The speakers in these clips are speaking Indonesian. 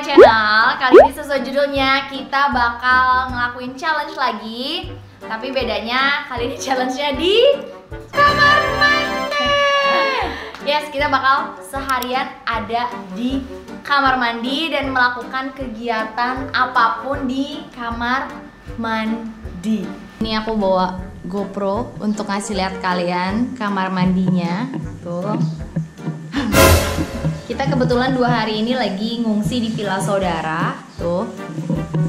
my channel. Kali ini sesuai judulnya kita bakal ngelakuin challenge lagi. Tapi bedanya kali ini challenge-nya di kamar mandi. Yes, kita bakal seharian ada di kamar mandi dan melakukan kegiatan apa pun di kamar mandi. Ini aku bawa GoPro untuk ngasih lihat kalian kamar mandinya. Tuh kita kebetulan dua hari ini lagi ngungsi di villa saudara, tuh.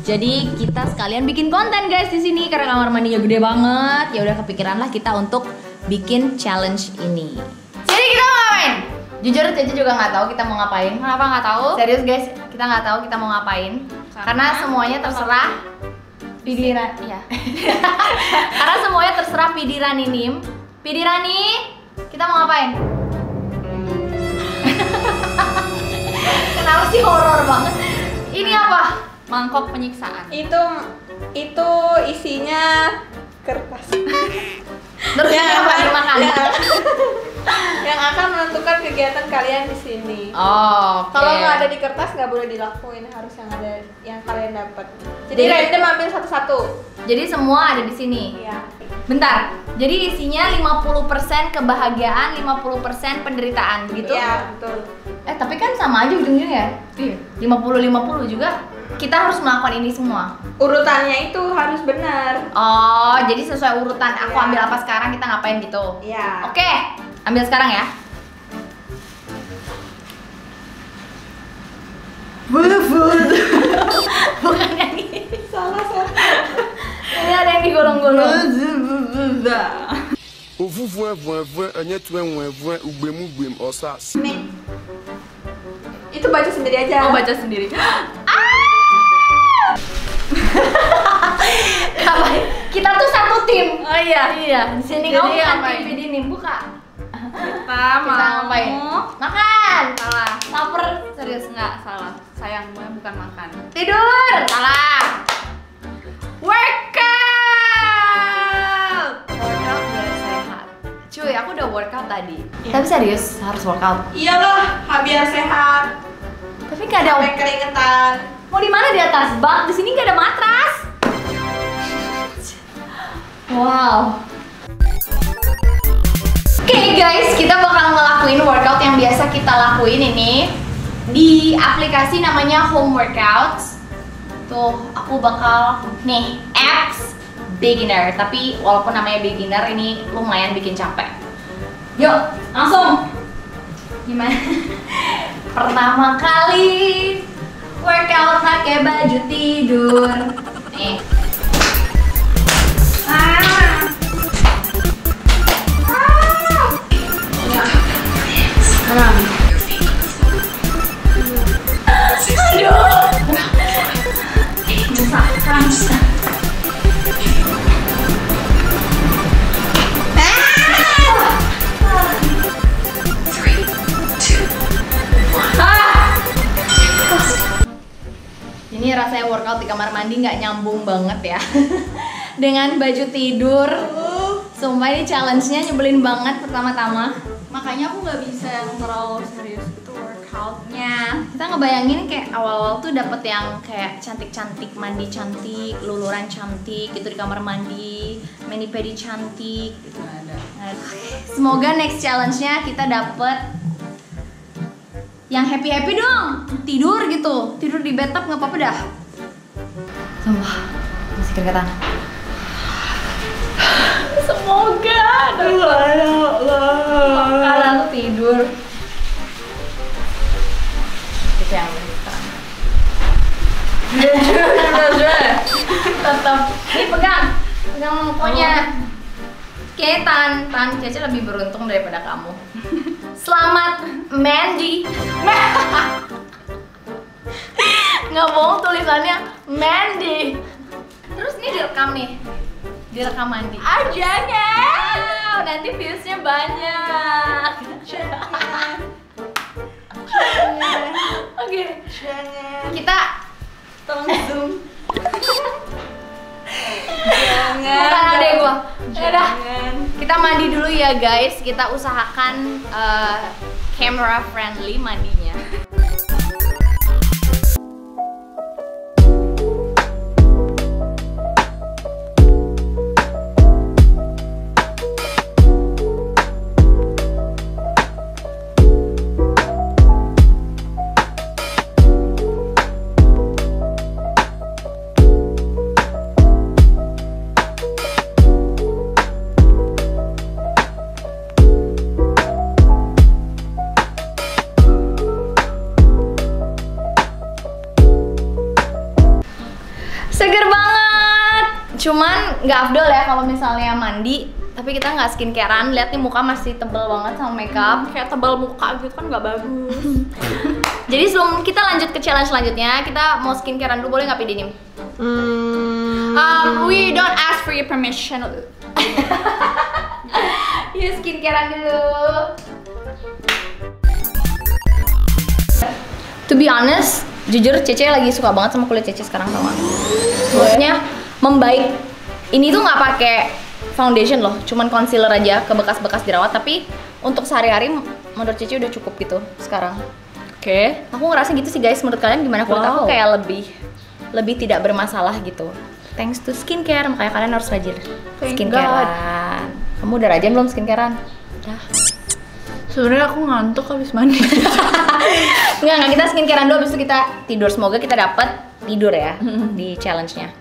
Jadi kita sekalian bikin konten guys di sini karena kamar mandinya gede banget. Ya udah kepikiran lah kita untuk bikin challenge ini. Jadi kita mau ngapain? Jujur Cece juga nggak tahu kita mau ngapain. Kenapa nggak tahu? Serius guys, kita nggak tahu kita mau ngapain. Karena- Karena semuanya terserah pidiran, ya. Karena semuanya terserah pidiran ini. Pidirani, kita mau ngapain? Kenapa sih horor banget? Ini apa? Mangkok penyiksaan. itu itu isinya kertas Terus yang apa akan dimakan? yang, yang akan menentukan kegiatan kalian di sini Oh, oke. kalau nggak ada di kertas nggak boleh dilakuin harus yang ada yang kalian dapat jadi, Jadi- random ambil satu-satu Jadi semua ada di sini. iya Bentar. Jadi isinya 50% kebahagiaan, 50% penderitaan begitu? iya betul Eh, tapi kan sama aja ujungnya ya? Iya. 50-50 juga. Kita harus melakukan ini semua. urutannya itu harus benar Oh, jadi sesuai urutan aku Iya. ambil apa sekarang kita ngapain gitu. iya Oke, ambil sekarang ya. Bukan yang ini. salah salah Ini ada yang digolong-golong. ovuvu evuevu enye tu enwevue ugbemu osas nih itu baca sendiri aja Oh, baca sendiri. Ngapain? Kita tuh satu tim. Oh iya. Iya, di sini kamu bukan tim nih, buka. Kita Kita mau ngapain? Makan. Salah. Laper. Serius nggak salah. Sayangnya bukan makan. Tidur. Salah. Workout. Cuy, aku udah workout tadi. Tapi serius harus workout. iyalah ha, biar sehat Tapi gak ada sampai keringetan Mau di mana di atas bak? Di sini nggak ada matras. Wow. Oke guys, kita bakal ngelakuin workout yang biasa kita lakuin ini di aplikasi namanya Home Workouts. Tuh, aku bakal nih apps beginner. Tapi walaupun namanya beginner ini lumayan bikin capek. Yuk, langsung. Gimana? Pertama kali workout pakai baju tidur. Nih. Ah. Ah. Aduh. Menyesakkan. Ah. Workout di kamar mandi nggak nyambung banget ya. Dengan baju tidur. Sumpah ini challenge-nya nyebelin banget pertama-tama. Makanya aku nggak bisa yang terlalu serius itu workoutnya. Kita ngebayangin kayak awal-awal tuh dapet yang kayak cantik-cantik, mandi cantik, luluran cantik gitu di kamar mandi Mani pedi cantik. Gitu ada. Semoga next challenge-nya kita dapet yang happy happy dong tidur gitu. Tidur di bathtub nggak apa-apa dah sumpah masih keringetan. Semoga. Kalian tuh tidur. Kita yang sekarang tetap. Ini pegang. Pegang pokoknya. Oke, Tan, Tan, Cece lebih beruntung daripada kamu. Selamat Mandy. Nggak bohong tulisannya Mandy. Terus ini direkam nih. Direkam mandi. Ajanya. Wow, nanti viewsnya banyak. Oke. Kita tolong zoom. jangan Bukan adek gua. Ya jangan Kita mandi dulu ya guys. Kita usahakan eh, camera friendly mandinya. Nggak afdol ya kalau misalnya mandi tapi kita nggak skincarean lihat nih muka masih tebel banget sama makeup Kayak tebal muka gitu kan nggak bagus. jadi sebelum kita lanjut ke challenge selanjutnya kita mau skincarean dulu boleh nggak pidinim Hmm. Um, we don't ask for your permission. yuk skincarean dulu to be honest jujur Cece lagi suka banget sama kulit Cece sekarang tau gak? maksudnya membaik ini tuh nggak pakai foundation loh cuman concealer aja ke bekas-bekas jerawat tapi untuk sehari-hari menurut Cece udah cukup gitu sekarang Oke. aku ngerasa gitu sih guys menurut kalian gimana kulit aku Wow. kayak lebih lebih tidak bermasalah gitu thanks to skincare makanya kalian harus rajin Thank skincarean kamu udah rajin belum skincarean udah Sebenarnya aku ngantuk habis mandi. Enggak, enggak kita skincarean dulu habis itu kita tidur. Semoga kita dapat tidur ya di challenge-nya.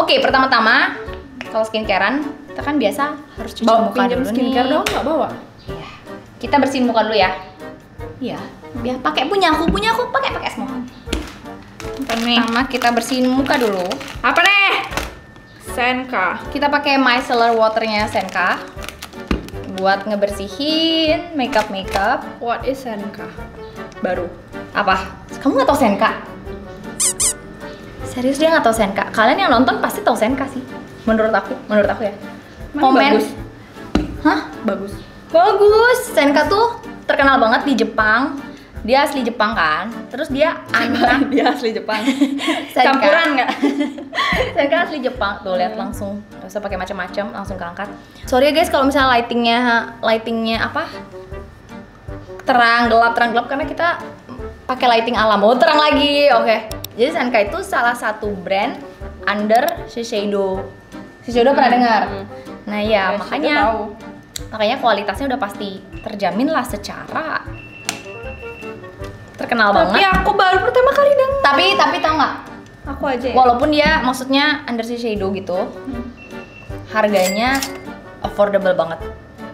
Oke, pertama-tama kalau skincarean kita kan biasa harus cuci Bawa muka dulu skincare nih. dong nggak bawa? Iya. Kita bersihin muka dulu ya. Iya. Biar pakai punya aku, punya aku pakai pakai semua. Pertama kita bersihin muka dulu. Apa nih? Senka. Kita pakai micellar waternya Senka buat ngebersihin makeup makeup. What is Senka? Baru. Apa? Kamu nggak tahu Senka? Serius dia nggak tahu Senka? Kalian yang nonton pasti tahu Senka sih. Menurut aku, menurut aku ya. Emang bagus? Hah? Bagus. Bagus. Senka tuh terkenal banget di Jepang. Dia asli Jepang kan. Terus dia anak Dia asli Jepang. Senka. Campuran nggak? Senka asli Jepang. Tuh lihat langsung. Gak usah pakai macam-macam, langsung keangkat. Sorry ya guys kalau misalnya lightingnya lightingnya apa? Terang gelap terang gelap karena kita pakai lighting alam. Oh terang lagi. Oke. Jadi Senka itu salah satu brand under Shiseido. Shiseido pernah dengar? Nah ya Ya, makanya tahu. makanya kualitasnya udah pasti terjamin lah secara terkenal Tapi banget. aku baru pertama kali dong. Tapi tapi tau nggak? Aku aja ya. Walaupun dia maksudnya under Shiseido gitu, harganya affordable banget.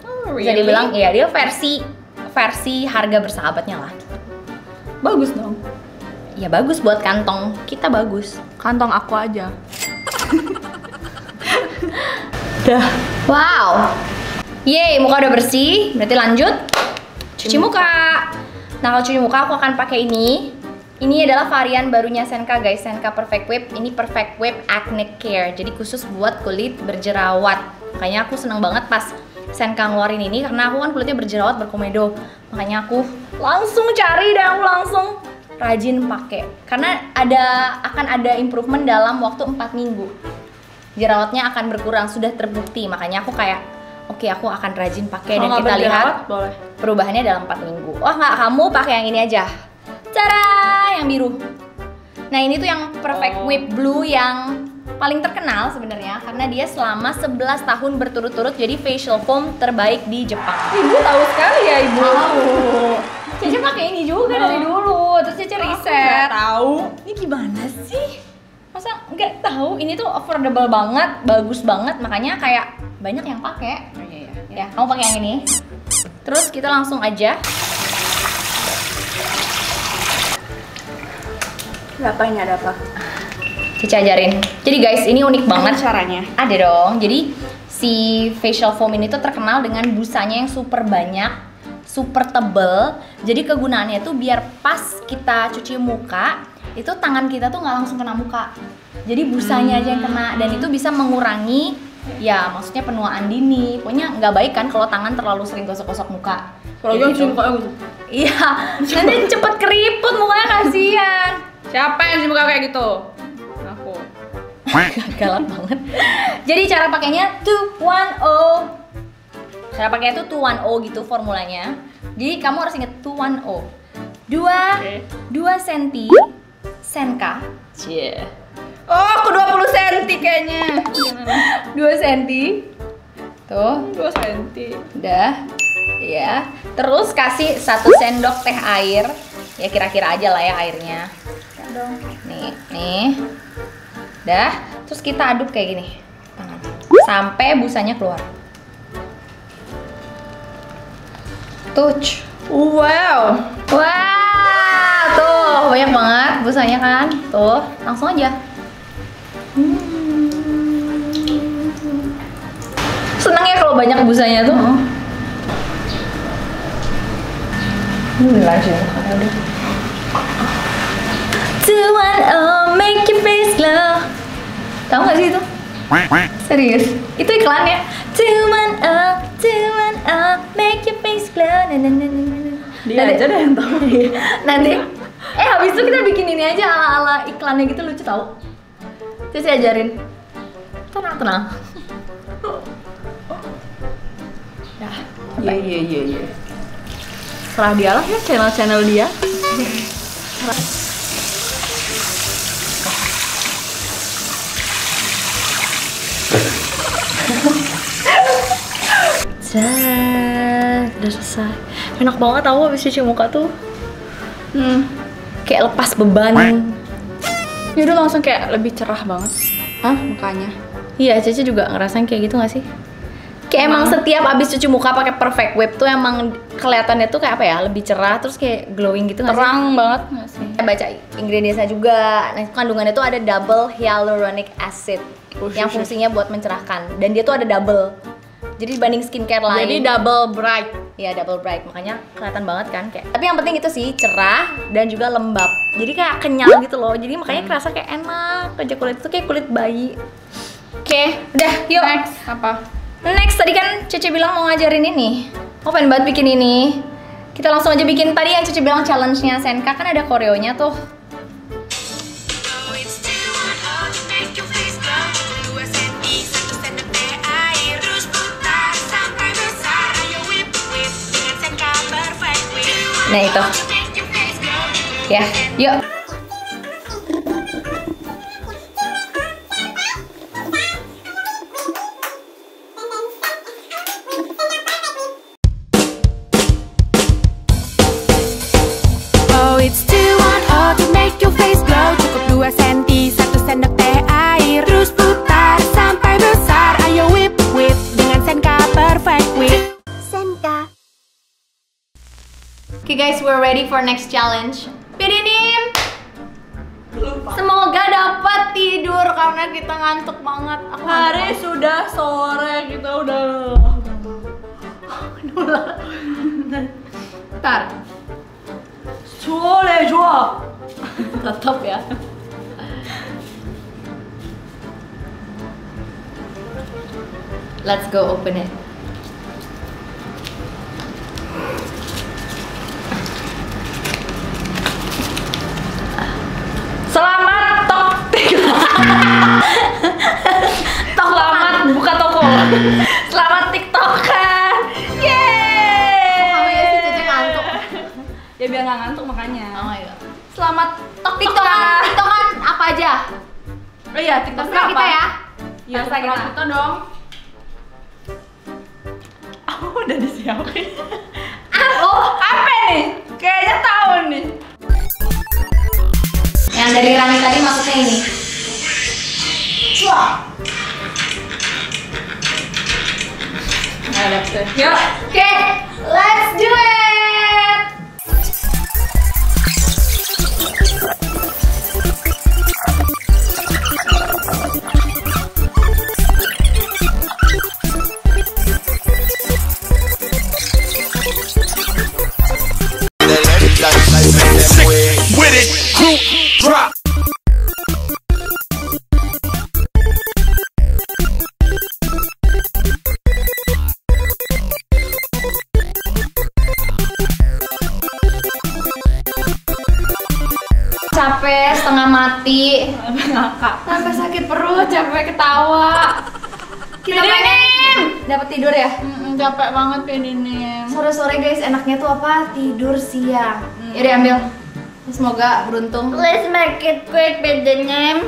Oh, Bisa really? dibilang ya dia versi versi harga bersahabatnya lah. bagus dong. Ya bagus buat kantong kita bagus. Kantong aku aja. Wow. Yeay, muka udah bersih. Berarti lanjut cuci muka. Nah, kalau cuci muka aku akan pakai ini. Ini adalah varian barunya Senka guys, Senka Perfect Whip. Ini Perfect Whip Acne Care. Jadi khusus buat kulit berjerawat. Makanya aku seneng banget pas Senka ngeluarin ini karena aku kan kulitnya berjerawat berkomedo. Makanya aku langsung cari dan aku langsung rajin pakai. Karena ada akan ada improvement dalam waktu 4 minggu. Jerawatnya akan berkurang sudah terbukti. Makanya aku kayak oke aku akan rajin pakai. Dan kita lihat boleh. perubahannya dalam 4 minggu. Wah nggak kamu pakai yang ini aja. Cara yang biru. Nah ini tuh yang perfect Oh. whip blue yang paling terkenal sebenarnya. Karena dia selama 11 tahun berturut-turut jadi facial foam terbaik di Jepang. Ibu tahu sekali ya ibu. Cece pakai ini juga dari dulu terus Cece riset tahu. ini gimana sih? Masa nggak tahu? Ini tuh affordable banget, bagus banget, makanya kayak banyak yang pakai. Oh, iya, iya. Ya, kamu pakai yang ini. Terus kita langsung aja. Ada apa ini ada apa? Cica ajarin. Jadi guys, ini unik banget. caranya. Ada dong. Jadi si facial foam ini tuh terkenal dengan busanya yang super banyak, super tebel. Jadi kegunaannya tuh biar pas kita cuci muka, itu tangan kita tuh nggak langsung kena muka. Jadi busanya aja yang kena dan itu bisa mengurangi ya maksudnya penuaan dini. Pokoknya nggak baik kan kalau tangan terlalu sering gosok-gosok muka. Kalau yang gitu. cium muka. Iya, nanti cepet keriput mukanya kasihan. Siapa yang cium muka kayak gitu? Aku. galak banget. Jadi cara pakainya 210. Cara pakainya tuh 210 gitu formulanya. Jadi kamu harus inget 210. Dua, Oke. dua senti senka. Cie. Oh, aku 20 cm kayaknya. Dua senti. Tuh, 2 cm. udah. Ya. Terus kasih satu sendok teh air. Ya kira-kira aja lah ya airnya. Nih, nih. Dah. Terus kita aduk kayak gini. Tangan. Sampai busanya keluar. Touch. Wow. Wah, tuh banyak banget busanya kan. Tuh, langsung aja. Hmm. Seneng ya kalau banyak busanya tuh. Ini lagi mukanya udah. Two one oh make your face glow. Tahu gak sih itu? Serius? Itu iklannya. Two one oh, two one oh Dia aja deh yang tahu. Nanti eh habis itu kita bikin ini aja ala-ala iklannya gitu lucu tau. Terus saya ajarin. Tenang, tenang. Iya iya iya iya. Serah dia lah ya channel-channel dia. Dah, udah selesai. Enak banget tau habis cuci muka tuh. Hmm. Kayak lepas beban. Ya udah langsung kayak lebih cerah banget. Hah, mukanya. Iya, Cece juga ngerasain kayak gitu gak sih? Kayak emang setiap abis cuci muka pakai perfect whip tuh emang kelihatannya tuh kayak apa ya? Lebih cerah terus kayak glowing gitu gak sih? Terang banget nggak sih? Saya baca ingredientsnya juga. Nah, kandungannya tuh ada double hyaluronic acid Oh, yang shit, shit. fungsinya buat mencerahkan dan dia tuh ada double. Jadi dibanding skincare lain. Jadi double bright. Iya double bright, makanya kelihatan banget kan kayak. Tapi yang penting itu sih cerah dan juga lembab. Jadi kayak kenyal gitu loh. Jadi makanya Hmm. kerasa kayak enak. Kerja kulit itu kayak kulit bayi. Oke, udah yuk. Next apa? Next tadi kan Cece bilang mau ngajarin ini. Mau pengen banget bikin ini. Kita langsung aja bikin tadi yang Cece bilang challenge-nya Senka kan ada koreonya tuh. Itu. Ya, yuk. Ready for next challenge. Pirinim. Semoga dapat tidur karena kita ngantuk banget. Aku ngantuk Hari banget. sudah sore kita udah. Ntar. Sore jua. Tetap ya. Let's go open it. Selamat tok. Selamat buka toko. Selamat tiktokan. Yeay. Ya. Ya biar nggak ngantuk makanya. Oh my god. Selamat tok TikTokan, TikTokan apa aja? Oh iya, TikTok Terserah kita ya. Iya, terserah kita. kita dong. Aku udah disiapin. oh, apa nih? Kayaknya tahu nih. Yang dari Rani tadi maksudnya ini. Yuk. Oke, let's do it. Perut, capek ketawa. Kita pengen dapat tidur ya. Mm, capek banget ini. Sore-sore guys, enaknya tuh apa? Tidur siang. Yaudah ambil. Semoga beruntung. Let's make it quick, bedanya.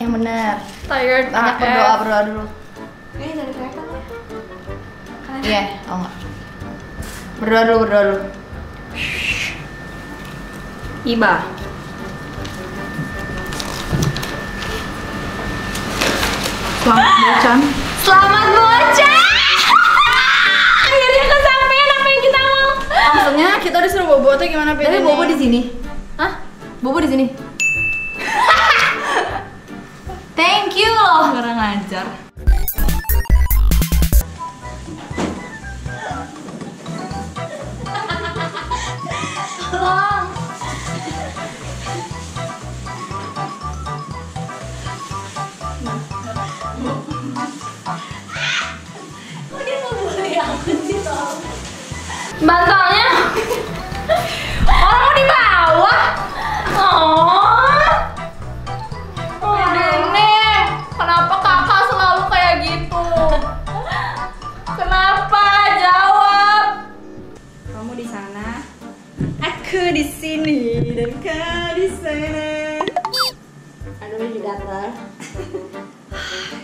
Yang benar. Tired Banyak berdoa berdoa dulu. Ini dari kelihatan ya? Iya, oh enggak. Berdoa dulu, berdoa dulu. Iba. Selamat bocan. Selamat bocah. Akhirnya kesampaian apa yang kita mau. Maksudnya kita disuruh bobo tuh gimana Tapi? Bobo di sini. Hah? Bobo di sini. Thank you you loh. Kurang ajar. Bantalnya Orang mau di bawah Oh. Oh Nenek. Kenapa kakak selalu kayak gitu? Kenapa? Jawab. Kamu di sana, aku di sini dan kau di sana. Aduh, jadi datar.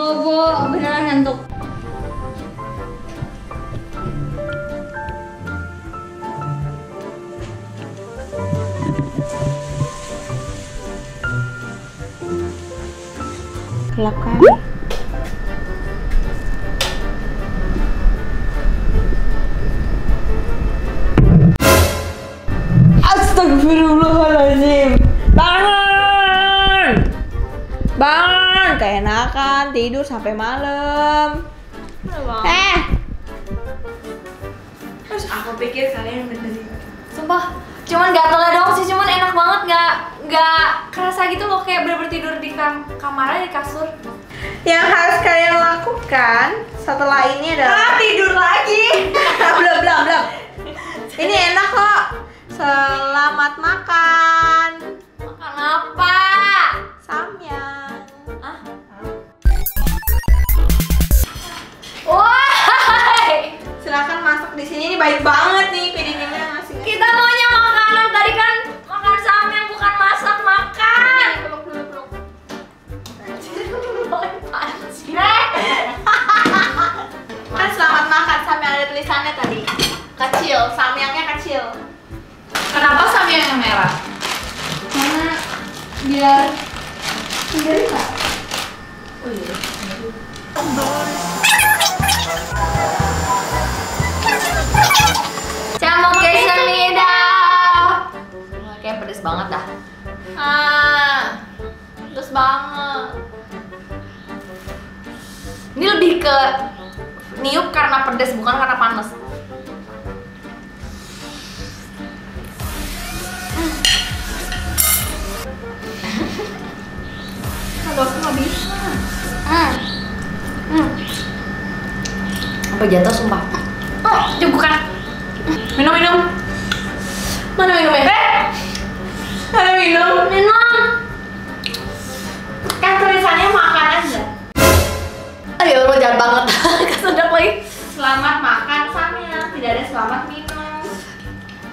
Bobo beneran ngantuk Gelap Bangun Keenakan tidur sampai malam. Eh. Terus aku pikir kalian benerin Sumpah Cuman gatelnya doang sih, cuman enak banget nggak nggak kerasa gitu loh kayak bener-bener tidur di kam kamarnya di kasur. Yang harus kalian lakukan setelah ini adalah tidur lagi. belum belum belum. Ini enak kok. Selamat makan Makan apa? Samyang Ah? Wah, Silakan masuk di sini ini baik banget nih piringnya ngasih. kita maunya makanan tadi kan makan samyang bukan masak pedes bukan karena panas. Aduh, aku nggak bisa. Hmm. Hmm. Apa jatuh sumpah? Oh, ya bukan. Minum minum. Mana minumnya? Eh. Ada minum. Minum. Kan tulisannya makan aja. Ayo, lo jahat banget. Kesedap lagi. Selamat makan samyang, tidak ada selamat minum.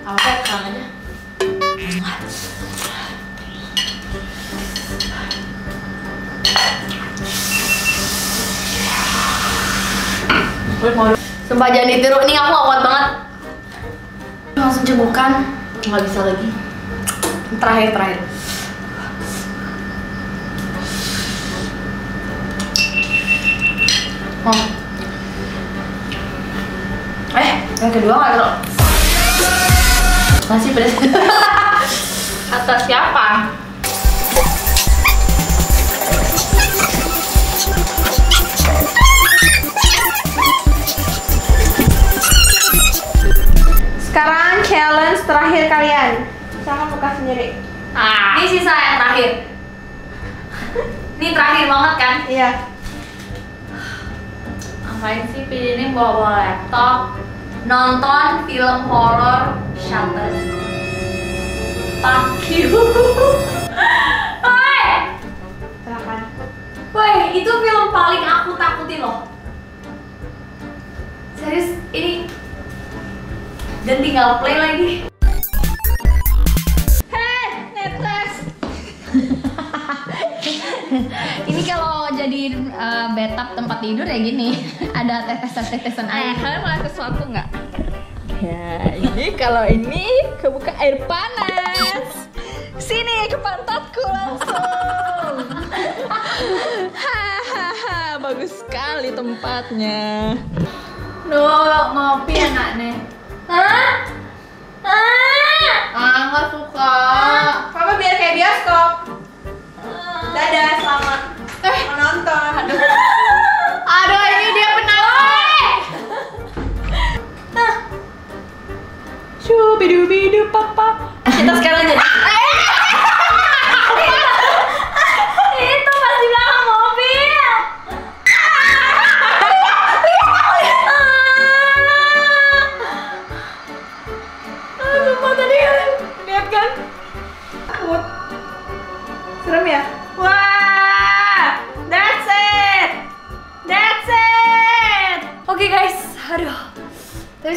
Apa ya, aja. Sumpah jangan ditiru, ini aku gak kuat banget Langsung cebukan Gak bisa lagi Terakhir, terakhir Oh. Yang kedua gak terlalu Masih pedas Atas siapa? Sekarang challenge terakhir kalian. Silakan buka sendiri. Ah, ini sisa yang terakhir. ini terakhir banget kan? Iya. Ngapain sih pilih ini bawa laptop nonton film horor Shutter. Fuck you. Woi, Silakan. woi, itu film paling aku takutin loh. Serius, ini dan tinggal play lagi. Kalau jadi uh, bathtub tempat tidur ya gini, ada tetesan-tetesan Eh, air. kalian mau sesuatu nggak? Ya, ini kalau ini kebuka air panas. Sini ke pantatku langsung. Hahaha, bagus sekali tempatnya. Duh, ngopi enaknya. Hah? Hah? nggak suka. Papa biar kayak bioskop. Dadah, selamat Eh. menonton. Aduh ini dia penalti. Shubidubidu papa. Kita sekarang jadi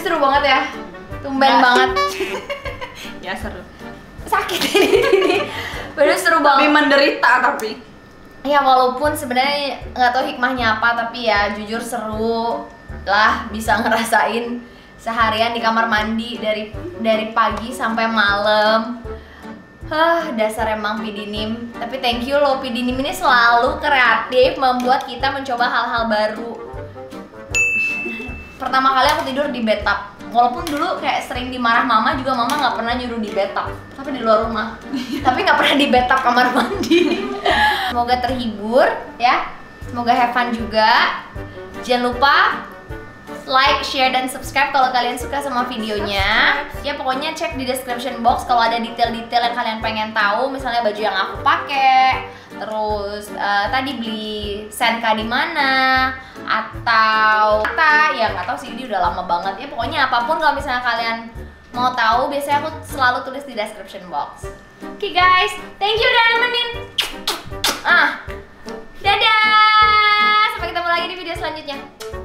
seru banget ya. Tumben banget. Ya seru. Sakit ini. Bener seru Tapi banget. menderita tapi. Ya walaupun sebenarnya nggak tahu hikmahnya apa tapi ya jujur seru lah bisa ngerasain seharian di kamar mandi dari dari pagi sampai malam. Hah, dasar emang Pidinim. Tapi thank you loh Pidinim ini selalu kreatif membuat kita mencoba hal-hal baru. Pertama kali aku tidur di bathtub. Walaupun dulu kayak sering dimarah mama juga mama nggak pernah nyuruh di bathtub, tapi di luar rumah. tapi nggak pernah di bathtub kamar mandi. Semoga terhibur ya. Semoga have fun juga. Jangan lupa like, share, dan subscribe kalau kalian suka sama videonya. Ya pokoknya cek di description box kalau ada detail-detail yang kalian pengen tahu, misalnya baju yang aku pakai, terus uh, tadi beli senka di mana? Atau kata? Ya nggak tahu sih dia udah lama banget. Ya pokoknya apa pun kalau misalnya kalian mau tahu biasanya aku selalu tulis di description box. Oke okay, guys. Thank you udah nemenin. Ah. Dadah. Sampai ketemu lagi di video selanjutnya.